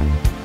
you